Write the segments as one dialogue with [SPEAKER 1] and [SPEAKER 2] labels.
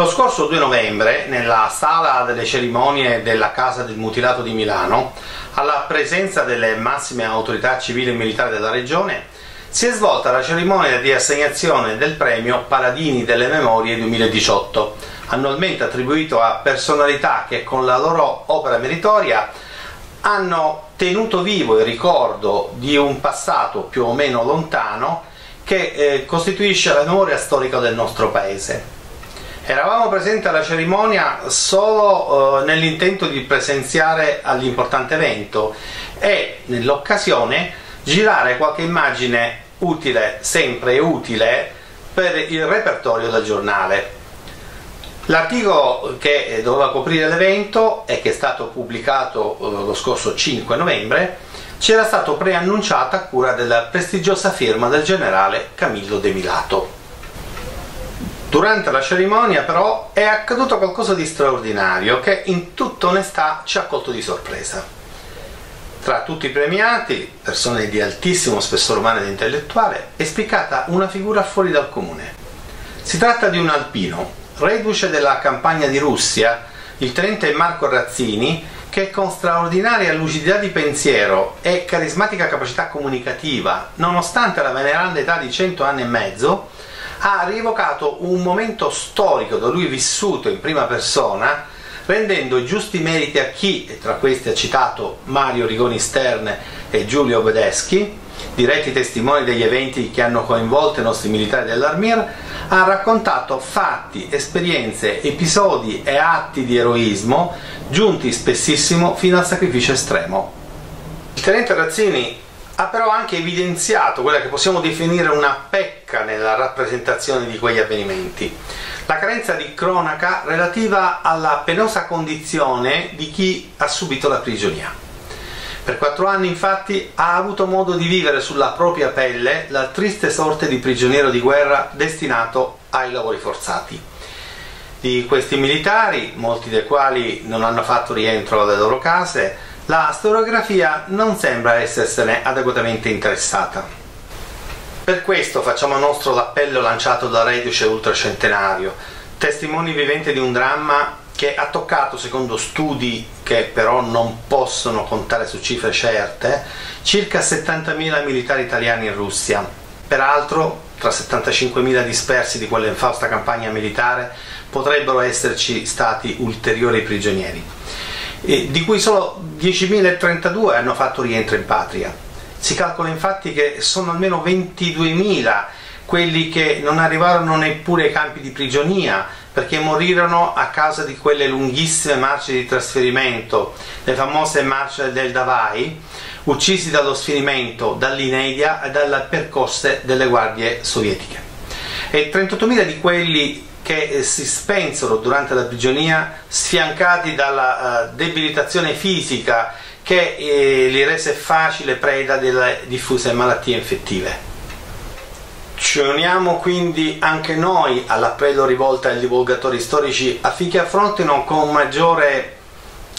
[SPEAKER 1] Lo scorso 2 novembre, nella sala delle cerimonie della Casa del Mutilato di Milano, alla presenza delle massime autorità civili e militari della regione, si è svolta la cerimonia di assegnazione del premio Paladini delle Memorie 2018, annualmente attribuito a personalità che con la loro opera meritoria hanno tenuto vivo il ricordo di un passato più o meno lontano che eh, costituisce la memoria storica del nostro paese. Eravamo presenti alla cerimonia solo eh, nell'intento di presenziare all'importante evento e nell'occasione girare qualche immagine utile, sempre utile, per il repertorio del giornale. L'articolo che doveva coprire l'evento e che è stato pubblicato eh, lo scorso 5 novembre ci era stato preannunciato a cura della prestigiosa firma del generale Camillo De Milato. Durante la cerimonia però è accaduto qualcosa di straordinario che in tutta onestà ci ha colto di sorpresa. Tra tutti i premiati, persone di altissimo spessore umano ed intellettuale, è spiccata una figura fuori dal comune. Si tratta di un alpino, reduce della campagna di Russia, il tenente Marco Razzini, che con straordinaria lucidità di pensiero e carismatica capacità comunicativa, nonostante la veneranda età di 100 anni e mezzo, ha rievocato un momento storico da lui vissuto in prima persona, rendendo i giusti meriti a chi, e tra questi ha citato Mario Rigoni Stern e Giulio Bedeschi, diretti testimoni degli eventi che hanno coinvolto i nostri militari dell'Armir, ha raccontato fatti, esperienze, episodi e atti di eroismo giunti spessissimo fino al sacrificio estremo. Il tenente Razzini ha però anche evidenziato quella che possiamo definire una pecca nella rappresentazione di quegli avvenimenti, la carenza di cronaca relativa alla penosa condizione di chi ha subito la prigionia. Per quattro anni infatti ha avuto modo di vivere sulla propria pelle la triste sorte di prigioniero di guerra destinato ai lavori forzati. Di questi militari, molti dei quali non hanno fatto rientro alle loro case, la storiografia non sembra essersene adeguatamente interessata. Per questo facciamo nostro l'appello lanciato da Reduce Ultracentenario, testimoni viventi di un dramma che ha toccato, secondo studi che però non possono contare su cifre certe, circa 70.000 militari italiani in Russia. Peraltro, tra 75.000 dispersi di quella infausta campagna militare, potrebbero esserci stati ulteriori prigionieri di cui solo 10.032 hanno fatto rientro in patria. Si calcola infatti che sono almeno 22.000 quelli che non arrivarono neppure ai campi di prigionia perché morirono a causa di quelle lunghissime marce di trasferimento, le famose marce del Davai, uccisi dallo sfinimento, dall'inedia e dalle percosse delle guardie sovietiche. E 38.000 di quelli che eh, si spensero durante la prigionia sfiancati dalla uh, debilitazione fisica che eh, li rese facile preda delle diffuse malattie infettive. Ci uniamo quindi anche noi all'appello rivolto ai divulgatori storici affinché affrontino con maggiore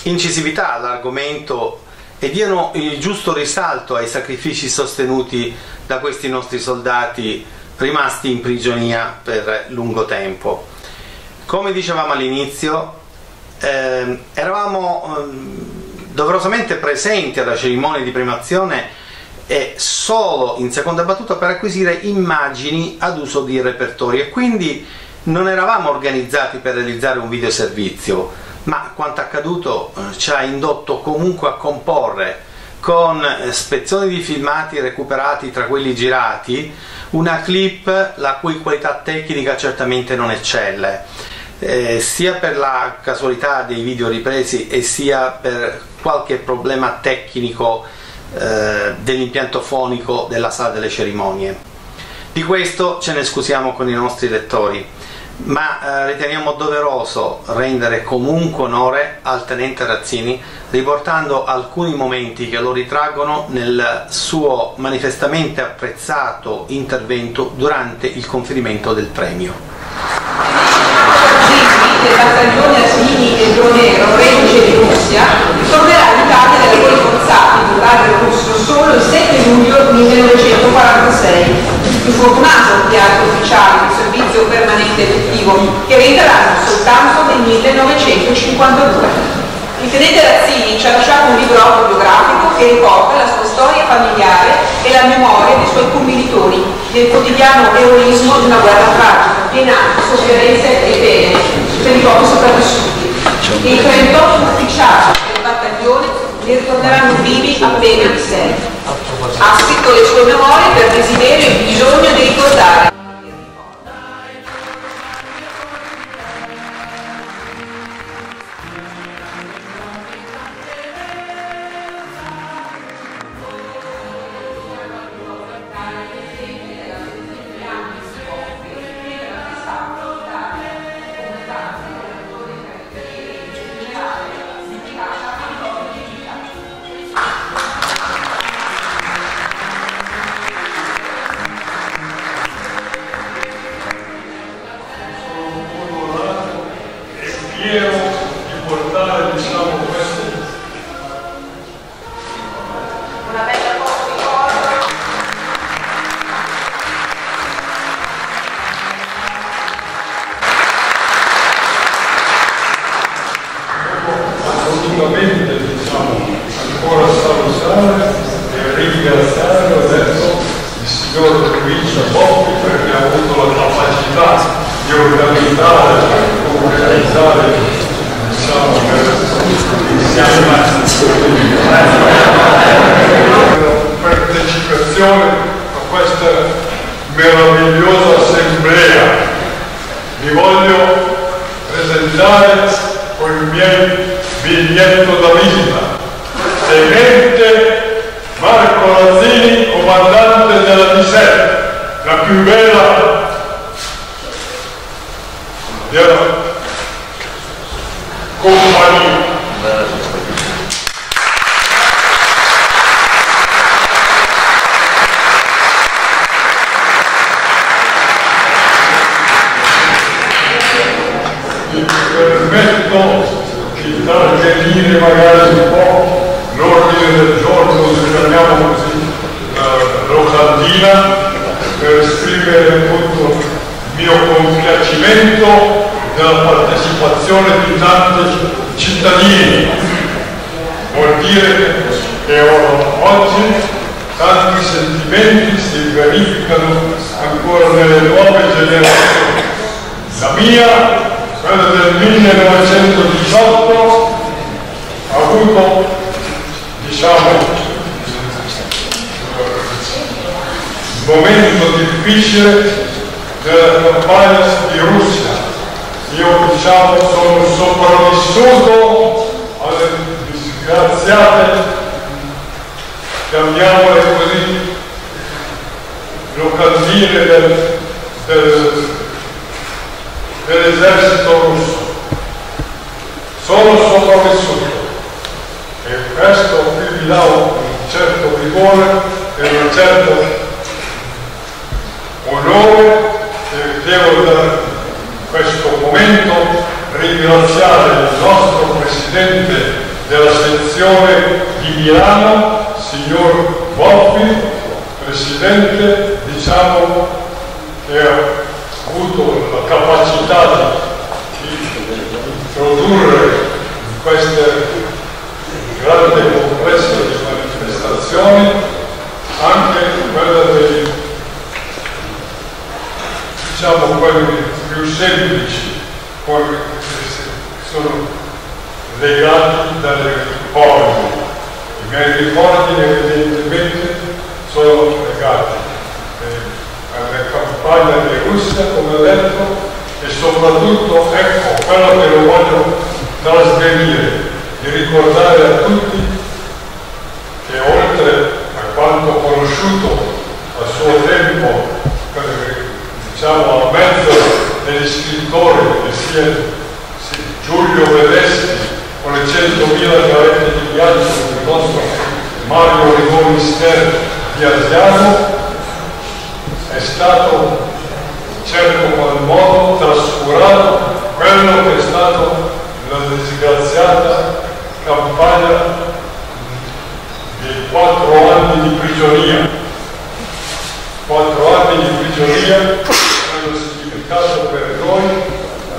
[SPEAKER 1] incisività l'argomento e diano il giusto risalto ai sacrifici sostenuti da questi nostri soldati rimasti in prigionia per lungo tempo. Come dicevamo all'inizio, eh, eravamo eh, doverosamente presenti alla cerimonia di primazione e solo in seconda battuta per acquisire immagini ad uso di repertori. E quindi non eravamo organizzati per realizzare un videoservizio, ma quanto accaduto eh, ci ha indotto comunque a comporre con eh, spezzoni di filmati recuperati tra quelli girati una clip la cui qualità tecnica certamente non eccelle, eh, sia per la casualità dei video ripresi e sia per qualche problema tecnico eh, dell'impianto fonico della sala delle cerimonie. Di questo ce ne scusiamo con i nostri lettori, ma eh, riteniamo doveroso rendere comunque onore al tenente Razzini riportando alcuni momenti che lo ritraggono nel suo manifestamente apprezzato intervento durante il conferimento del premio.
[SPEAKER 2] Le battaglioni Asini e Gionero, reduce di Russia, tornerà in Italia dai lavori forzati in totale russo solo il 7 luglio 1946. Il più fortunato di altri ufficiali di servizio permanente effettivo, che rientreranno soltanto nel 1952. Il tenente Razzini ci ha lasciato un libro autobiografico che riporta la sua storia familiare e la memoria dei suoi commilitoni nel quotidiano eroismo di una guerra tragica, piena di sofferenze e pene per i pochi sopravvissuti. I 38 ufficiali del battaglione li ritorneranno vivi appena sei. Ha scritto le sue memorie per desiderio e bisogno di ricordare
[SPEAKER 3] la più bella. Della compagnia. Mi permetto di targellire magari un po' l'ordine del giorno, se chiamiamo così, eh, locandina, esprimere molto il mio compiacimento della partecipazione di tanti cittadini. Vuol dire che oggi tanti sentimenti si verificano ancora nelle nuove generazioni. La mia, quella del 1918, ha avuto, diciamo, momento difficile della campagna di Russia. Io diciamo sono sopravvissuto alle disgraziate, chiamiamole così, locandine del, del, dell'esercito russo. Sono sopravvissuto e questo qui mi dà un certo rigore e una certa devo da questo momento ringraziare il nostro Presidente della sezione di Milano, signor Boffi, Presidente, diciamo che ha avuto la capacità di introdurre questo grande complesso di manifestazioni. semplici, poi sono legati dalle corde. I miei ricordi evidentemente sono legati eh, alla campagna di Russia, come ho detto, e soprattutto, ecco, quello che lo voglio trasferire, di ricordare a tutti e scrittore che sia Giulio Vedeschi con le 100.000 gavette di viaggio che mostra Mario Rigoni Ster di Asiano è stato in certo qual modo trascurato quello che è stato la disgraziata campagna dei quattro anni di prigionia. Quattro anni di prigionia hanno significato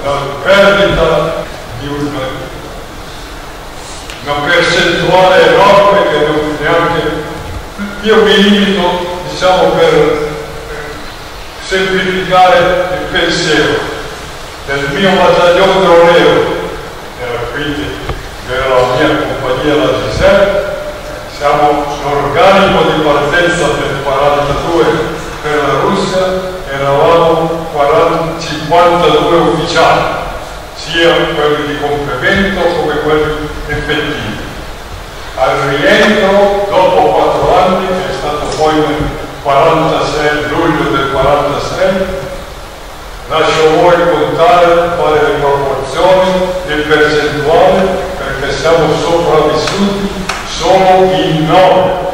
[SPEAKER 3] la perdita di un, una percentuale enorme che non neanche io mi limito diciamo per semplificare il pensiero. Del mio battaglione d'Oreo era quindi era la mia compagnia la Giselle siamo l'organico di partenza del 42 per la Russia eravamo 40, 52 ufficiali sia quelli di complemento come effettivi al rientro dopo quattro anni che è stato poi nel 46 luglio del 46 lascio voi contare fare le proporzioni le percentuali perché siamo sopravvissuti solo in 9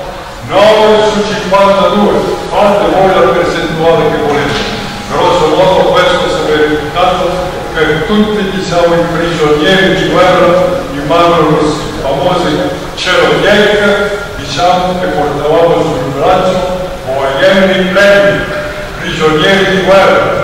[SPEAKER 3] 9 su 52 fate voi la percentuale che volete. Grosso modo questo si è per tutti diciamo i prigionieri di guerra in mano russi i famosi Ceroviec diciamo che portavamo sul braccio vogliamo pleni prigionieri di guerra